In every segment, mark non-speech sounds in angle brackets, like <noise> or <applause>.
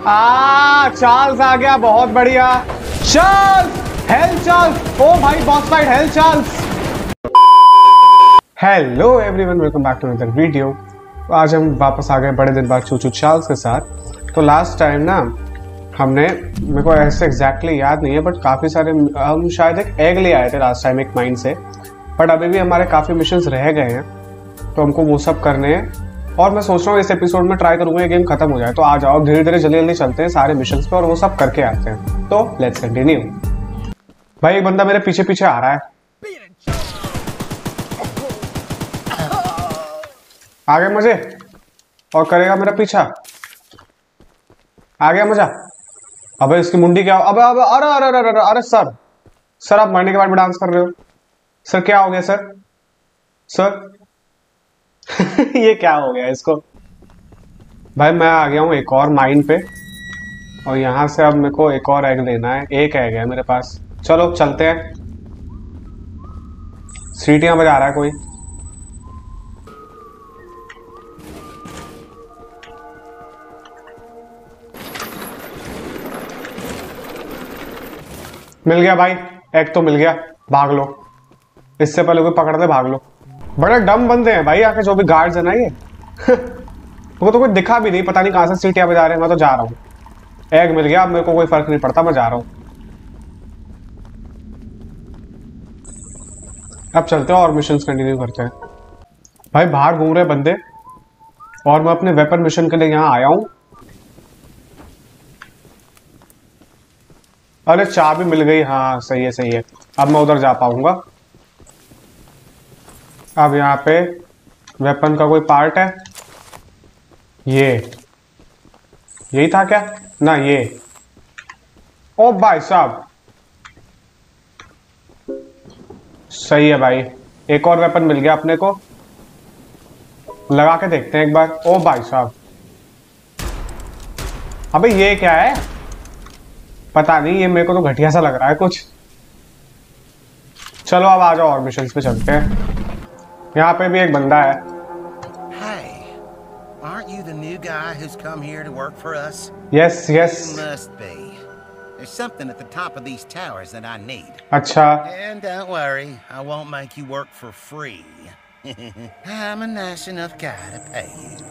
Charles आ गया, बहुत बढ़िया। Charles, hello Charles. ओ भाई boss fight hail Charles. Hello everyone, welcome back to another video. आज हम वापस आ गए बड़े दिन बाद चूचू चार्ल्स के साथ। तो लास्ट टाइम ना, हमने, मेरे को ऐसे एग्जैक्टली exactly याद नहीं है बट काफ़ी सारे, हम शायद एक एग ले आए थे लास्ट टाइम एक माइंड से। बट अभी भी हमारे काफ़ी मिशंस रह गए हैं। तो हमको वो सब करने हैं। और मैं सोच रहा हूँ इस एपिसोड में ट्राई करूँगा गेम खत्म हो जाए। तो आ जाओ धीरे धीरे जल्दी जल्दी चलते हैं सारे मिशन पे और वो सब करके आते हैं। तो लेट्स कंटिन्यू भाई, एक बंदा मेरे पीछे पीछे आ रहा है। आगे मुझे। और करेगा मेरा पीछा। आ गया मज़ा अबे, इसकी मुंडी क्या अबे अबे, अरे अरे अरे अरे अरे, सर। सर, आप मरने के बाद में डांस कर रहे हो। सर, क्या हो गया, सर? सर <laughs> ये क्या हो गया इसको? भाई, मैं आ गया हूँ एक और माइन पे। और यहाँ से अब मेरे को एक और एग लेना है। एक एग है मेरे पास। चलो, चलते हैं। सीटियाँ बजा रहा है कोई। मिल गया भाई। एग तो मिल गया। भाग लो। इससे पहले कोई पकड़ दे भाग लो। बड़े डम बंदे हैं भाई, आके जो भी गार्ड्स है ना ये। <laughs> वो तो कोई दिखा भी नहीं, पता नहीं कहाँ से सीटियाँ बजा रहे हैं, मैं तो जा रहा हूँ। एग मिल गया, अब मेरे को कोई फ़र्क नहीं पड़ता, मैं जा रहा हूँ। अब चलते हैं और मिशन कंटिन्यू करते हैं। भाई, बाहर घूम रहे बंदे, और मैं अपने वेपन मिशन के लिए यहाँ आया हूँ। अरे, चाबी मिल गई हाँ सही है सही है। अब मैं उधर जा पाऊँगा। अब यहाँ पे वेपन का कोई पार्ट है? ये। यही था क्या? ना, ये। ओ भाई साहब। सही है भाई। एक और वेपन मिल गया अपने को। लगा के देखते हैं एक बार। ओ भाई साहब। अबे ये क्या है? पता नहीं, ये मेरे को तो घटिया सा लग रहा है कुछ। चलो, अब आ जाओ और मिशन पे चलते हैं। यहाँ पे भी एक बंदा है Hey, aren't you the new guy who's come here to work for us? Yes, yes. You must be. There's something at the top of these towers that I need. अच्छा And don't worry, I won't make you work for free. I'm a nice enough guy to pay you.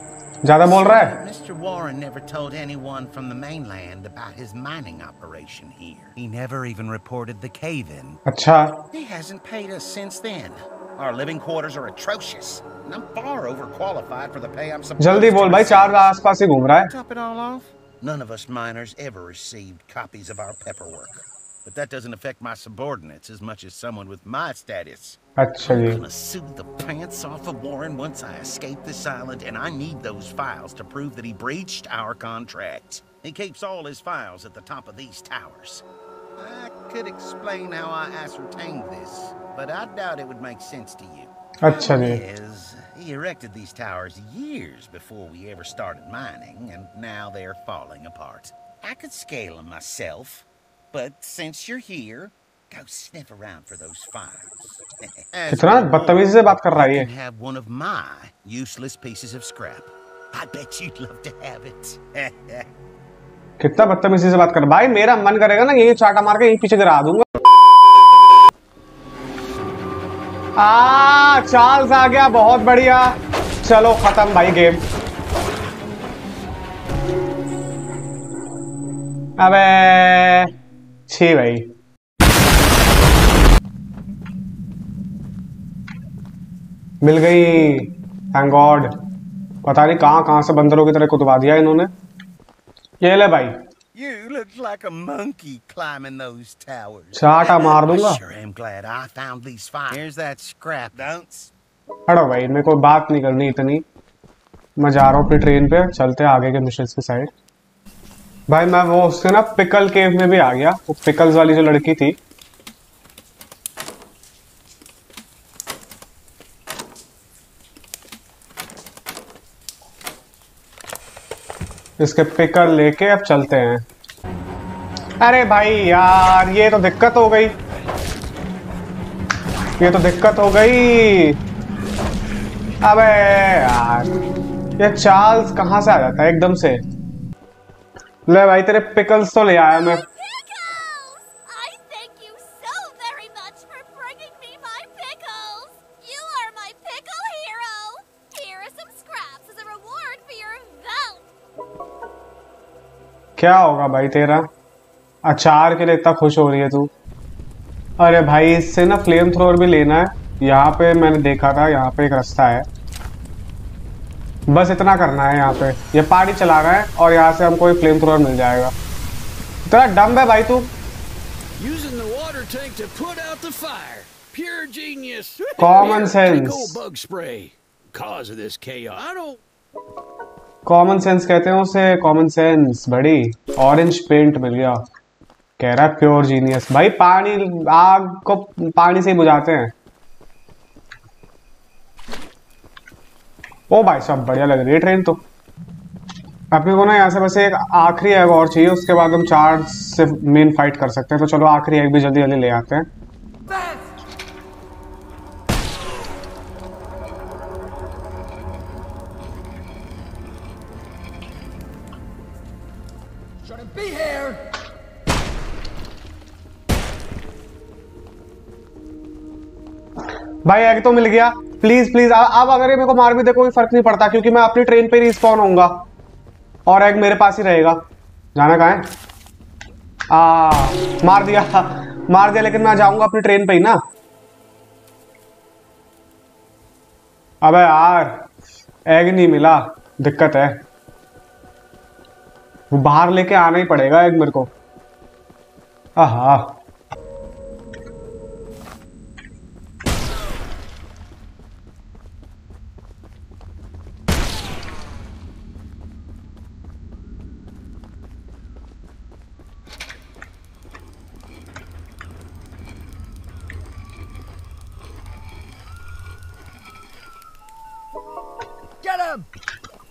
ज़्यादा बोल रहा है Mr. Warren never told anyone from the mainland about his mining operation here. He never even reported the cave-in. अच्छा He hasn't paid us since then. Our living quarters are atrocious, and I'm far overqualified for the pay I'm supposed जल्दी बोल to भाई receive. चार आसपास ही घूम रहा है Top it all off, none of us miners ever received copies of our paperwork. But that doesn't affect my subordinates as much as someone with my status. अच्छा जी I'm gonna sue the pants off of Warren once I escape this island, and I need those files to prove that he breached our contract. He keeps all his files at the top of these towers. I could explain how I ascertained this, but I doubt it would make sense to you. अच्छा जी Is he erected these towers years before we ever started mining, and now they're falling apart. I could scale them myself, but since you're here, go sniff around for those files. As कितना a reward, बदतमीजी से बात कर रहा है you ये can have one of my useless pieces of scrap. I bet you'd love to have it. <laughs> कितना बदतमीजी से बात कर भाई, मेरा मन करेगा ना यही चाटा मार के यही पीछे गिरा दूँगा। आ, चार्ल्स आ गया, बहुत बढ़िया। चलो, खत्म भाई गेम। अबे, छी भाई। मिल गई थैंक गॉड पता नहीं कहाँ कहाँ से बंदरों की तरह कुतवा दिया इन्होंने। ये ले भाई। You look like a monkey climbing those towers. चाटा मार दूँगा। Sure am glad I found these fine. Here's that scrap, don't हटो भाई मेरे को बात नहीं करनी इतनी। मैं जा रहा हूँ अपनी ट्रेन पे चलते हैं आगे के मिशन की साइड भाई मैं वो उससे ना पिकल केव में भी आ गया। वो पिकल्स वाली जो लड़की थी। इसके पिकर लेके अब चलते हैं। अरे भाई यार, ये तो दिक्कत हो गई। ये तो दिक्कत हो गई। अबे यार, ये चार्ल्स कहाँ से आ जाता है? एकदम से। ले भाई, तेरे पिकल्स तो ले आया मैं। क्या होगा भाई तेरा? अचार के लिए इतना खुश हो रही है तू। अरे भाई इससे ना फ्लेम थ्रोअर भी लेना है। यहाँ पे मैंने देखा था यहाँ पे एक रास्ता है। बस इतना करना है यहाँ पे। ये पार्टी चला रहा है और यहाँ से हमको एक फ्लेम थ्रोअर मिल जाएगा। तेरा डम है भाई तू। Using the कॉमन सेंस कहते हैं उसे कॉमन सेंस बड़ी। ऑरेंज पेंट मिल गया। कह रहा है प्योर जीनियस भाई पानी, आग को पानी से ही बुझाते हैं। ओ भाई साहब, बढ़िया लग रही है ट्रेन तो। अपने को ना यहाँ से बस एक आखिरी एग और चाहिए, उसके बाद हम चार से मेन फाइट कर सकते हैं। तो चलो आखिरी एग भी जल्दी जल्दी ले आते हैं। Shouldn't be here! भाई एग तो मिल गया। प्लीज़ प्लीज़ अब अगर ये मेरे को मार भी दे, कोई फ़र्क नहीं पड़ता, क्योंकि मैं अपनी ट्रेन पे रिस्पॉन होऊँगा। और एग मेरे पास ही रहेगा। जाना कहाँ है? आ, मार दिया। मार दिया, लेकिन मैं जाऊँगा अपनी ट्रेन पे ही ना। अबे यार एग नहीं मिला। दिक्कत है। वो बाहर लेके आना ही पड़ेगा एक मेरे को। आहा।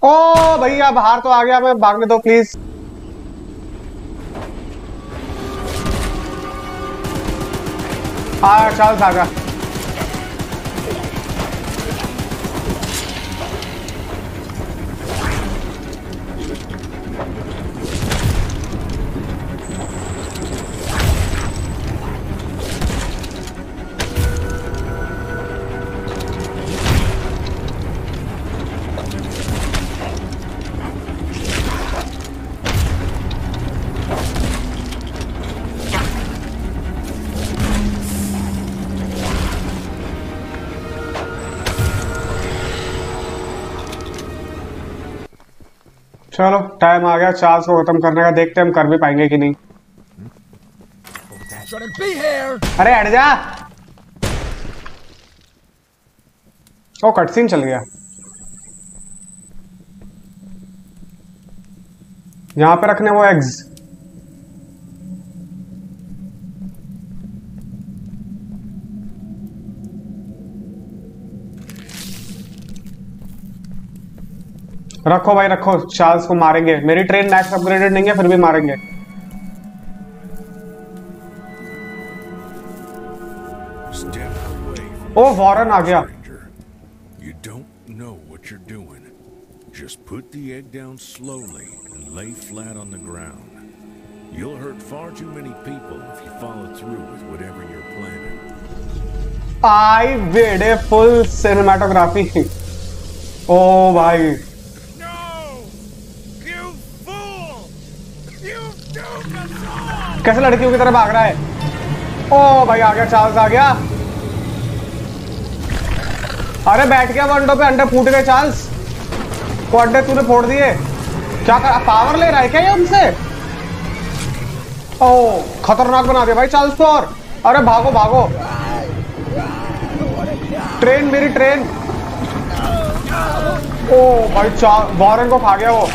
ओ भैया बाहर तो आ गया मैं भागने दो प्लीज़ आ चल भागा। चलो टाइम आ गया चार्ज को खत्म करने का, देखते हम कर भी पाएँगे कि नहीं! अरे, हट जा। ओ कटसीन चल गया। यहाँ पे रखने वो एग्स रखो भाई रखो चार्ल्स को मारेंगे मेरी ट्रेन मैक्स अपग्रेडेड नहीं है फिर भी मारेंगे ओ वॉरन आ गया. You don't know what you're doing. Just put the egg down slowly and lay flat on the ground. You'll hurt far too many people if you follow through with whatever you're planning. I wed a full cinematography ओ भाई No! You fool! You doomed us all! कैसे लड़कियों की तरह भाग रहा है? ओ भाई, आ गया, चार्ल्स आ गया। अरे बैठ गया वो अंडों पे, अंडे फूट गए चार्ल्स। वो अंडे तूने फोड़ दिए। क्या कर पावर ले रहा है क्या ये हमसे? ओ, खतरनाक बना दिया भाई चार्ल्स को और। अरे भागो भागो। ट्रेन, मेरी ट्रेन। ओ भाई, चार, वॉरन को खा गया वो।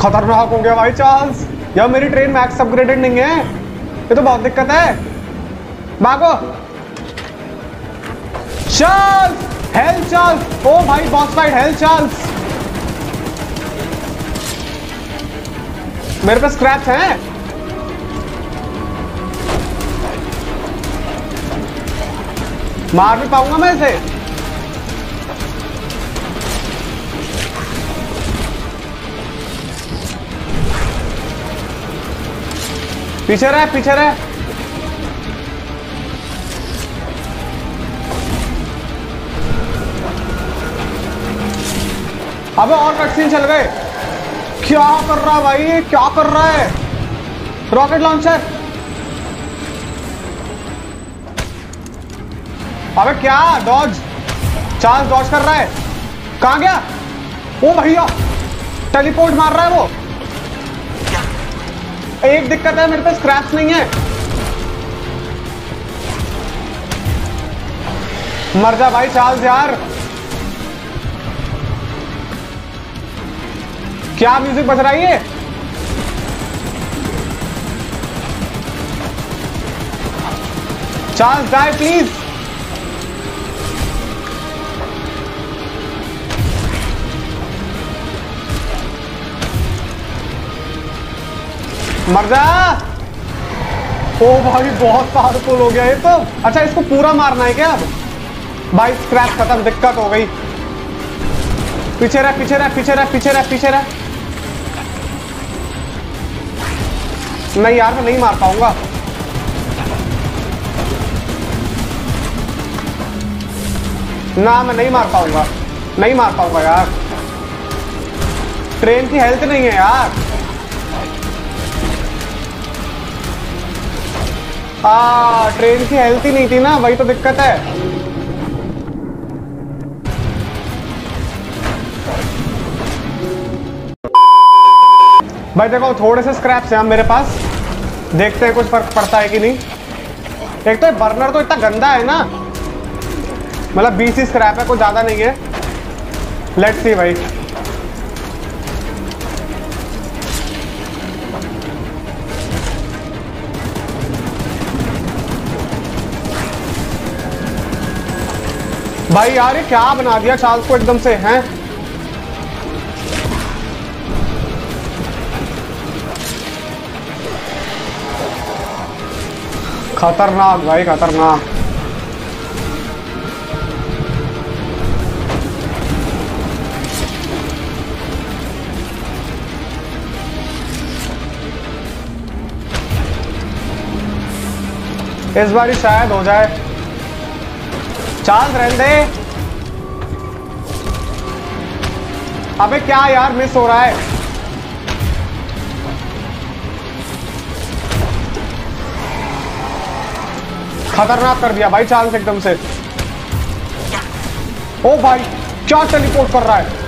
खतरनाक हो गया भाई चार्ल्स। यार, मेरी ट्रेन मैक्स अपग्रेडेड नहीं है। ये तो बहुत दिक्कत है। भागो। चार्ल्स हेल चार्ल्स ओ भाई बॉस फाइट हेल चार्ल्स मेरे पे स्क्रैप्स हैं। मार भी पाऊँगा मैं इसे। पीछे रहे पीछे रहे। अबे और कटसीन चल गए। क्या कर रहा है भाई? क्या कर रहा है? रॉकेट लॉन्चर अबे क्या? डॉज चार्ज डॉज कर रहा है। कहाँ गया? ओ भैया टेलीपोर्ट मार रहा है वो। एक दिक्कत है, मेरे पे स्क्रैप्स नहीं है। मर जा भाई चार्ल्स यार। क्या म्यूज़िक बज रही है चार्ल्स डाई प्लीज़ मर जा। ओ भाई, बहुत पावरफुल हो गया ये तो। अच्छा इसको पूरा मारना है क्या अब? भाई स्क्रैप खत्म, दिक्कत हो गई। पीछे रह पीछे रह पीछे रह पीछे रह पीछे रह। नहीं यार, मैं नहीं मार पाऊँगा। ना, मैं नहीं मार पाऊँगा। नहीं मार पाऊँगा यार। ट्रेन की हेल्थ नहीं है यार। आ, ट्रेन की हेल्थ ही नहीं थी ना वही तो दिक्कत है। भाई देखो थोड़े से स्क्रैप्स हैं अब मेरे पास। देखते हैं कुछ फ़र्क पड़ता है कि नहीं। एक तो बर्नर तो इतना गंदा है ना। मतलब बीस ही स्क्रैप है कुछ ज़्यादा नहीं है। लेट्स सी भाई। भाई यार, ये क्या बना दिया? चार्ल्स को एकदम से हैं। खतरनाक भाई, खतरनाक। इस बार शायद हो जाए। चार्ल्स रहने दे। अबे क्या यार मिस हो रहा है? खतरनाक कर दिया भाई चार्ल्स एकदम से। ओ भाई, क्या टेलीपोर्ट कर रहा है?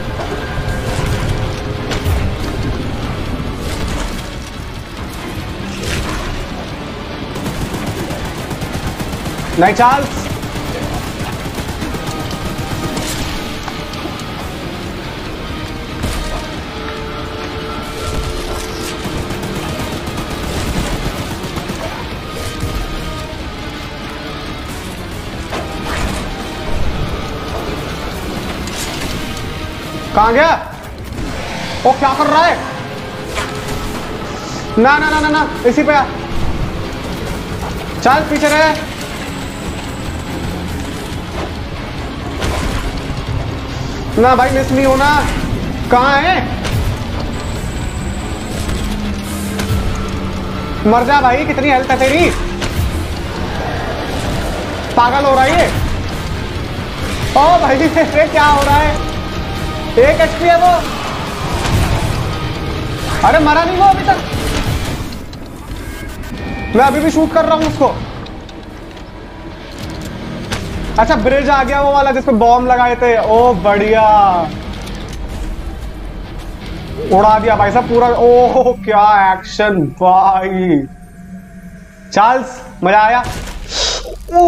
नहीं चार्ल्स कहाँ गया? ओ क्या कर रहा है? ना ना ना ना ना, इसी पे आ। चल, पीछे रहे। ना भाई मिस नहीं होना। कहाँ है? मर जा भाई, कितनी हेल्थ है तेरी। पागल हो रहा है ओ भाई, <laughs> क्या हो रहा है? एक एचपी है वो। अरे मरा नहीं वो अभी तक। मैं अभी भी शूट कर रहा हूँ उसको। अच्छा ब्रिज आ गया वो वाला जिसपे बॉम्ब लगाए थे। ओ, बढ़िया। उड़ा दिया भाई साहब, पूरा ओह, क्या एक्शन भाई। चार्ल्स मज़ा आया? ओ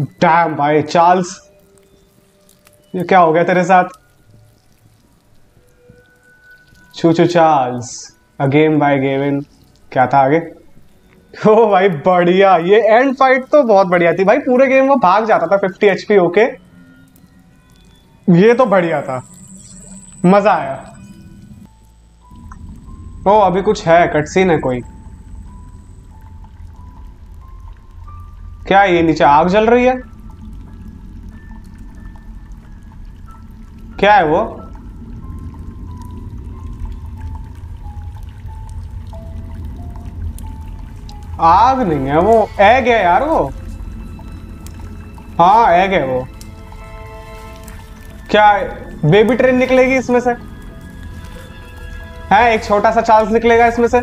डैम भाई चार्ल्स ये क्या हो गया तेरे साथ? Choo choo Charles. A game by Gavin क्या था आगे? <laughs> ओ भाई, बढ़िया। ये एंड फाइट तो बहुत बढ़िया थी। भाई, पूरे गेम वो भाग जाता था 50 एचपी ओके ये तो बढ़िया था। मज़ा आया। ओ, अभी कुछ है कटसीन है कोई। क्या ये नीचे आग जल रही है? क्या है वो? आग नहीं है वो एग है यार वो। हाँ एग है वो। क्या बेबी ट्रेन निकलेगी इसमें से? है, एक छोटा सा चांस निकलेगा इसमें से?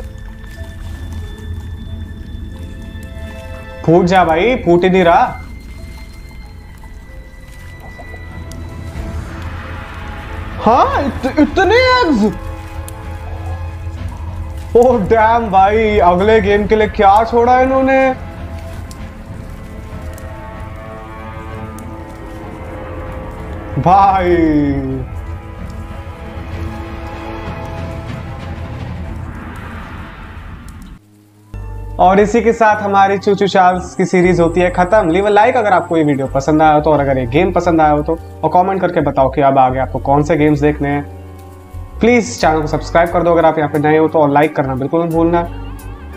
फूट जा भाई, फूट ही नहीं रहा। हाँ इत, इतने एग्स ओह डैम भाई अगले गेम के लिए क्या छोड़ा इन्होंने? भाई। और इसी के साथ हमारी चूचू चार्ल्स की सीरीज़ होती है खत्म। लीव लाइक अगर आपको ये वीडियो पसंद आया हो तो और अगर ये गेम पसंद आया हो तो और कमेंट करके बताओ कि अब आगे आपको कौन से गेम्स देखने हैं। प्लीज़ चैनल को सब्सक्राइब कर दो अगर आप यहाँ पे नए हो तो और लाइक करना बिल्कुल मत भूलना।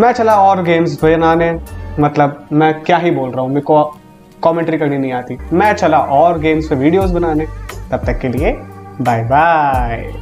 मैं चला और गेम्स बनाने मतलब मैं क्या ही बोल रहा हूँ, मेरे को कॉमेंट्री करनी नहीं आती। मैं चला और गेम्स पे वीडियोस बनाने। तब तक के लिए बाय बाय